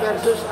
versus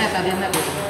una cadena de pues,